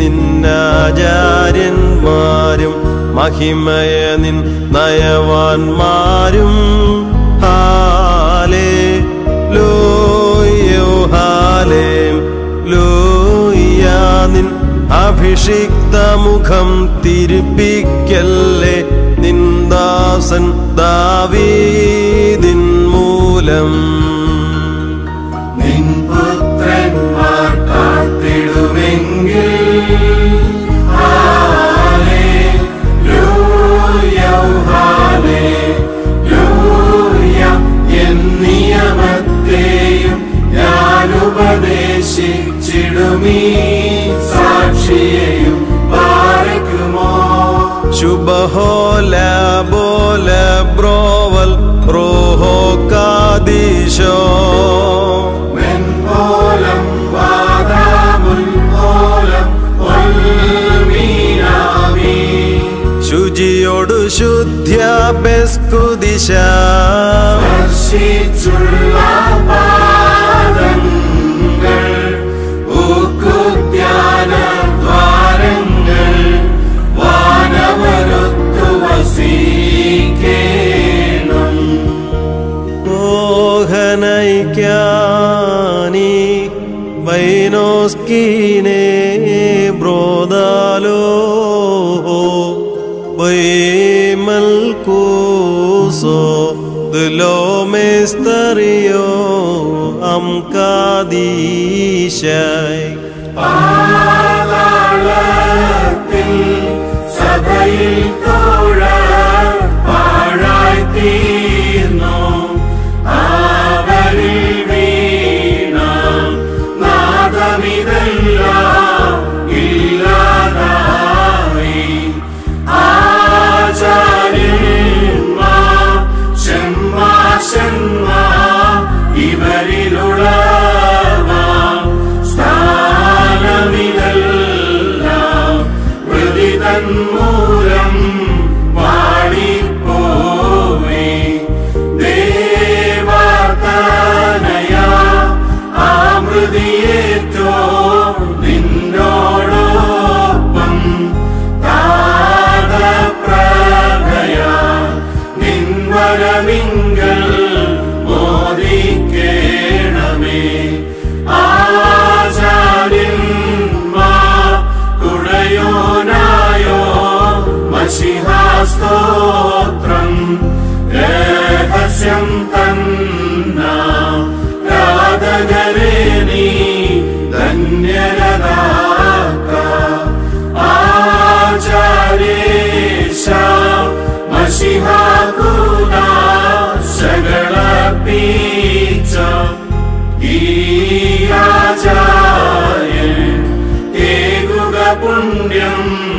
നിന്നാചാര്യന്മാരും മഹിമയ നിൻ നയവാന്മാരും. ഹാലേ ലോയോ ഹാലേ ലോയാ നിൻ അഭിഷിക്ത മുഖം തിരുപ്പിക്കല്ലേ നിന്ദാസൻ ദാവീതിൻ മൂലം. ശുചിയോടു ശുദ്ധ്യ ബെസ്കുദിശ സ്പർശിച്ചുള്ള ബൈനോസ്കീനെ ബ്രോദാലോ ബൈമൽക്കൂസോ ദുലോമേസ്തറിയോ അംകാദീശായ്. പാതാളത്തിൽ സഭയിൽ You. स्तोत्रम् अस्य तन्ना नागरेणी धन्यता आचारेषा मषिहा गुणा च चाचारु ते गुगपुण्यम्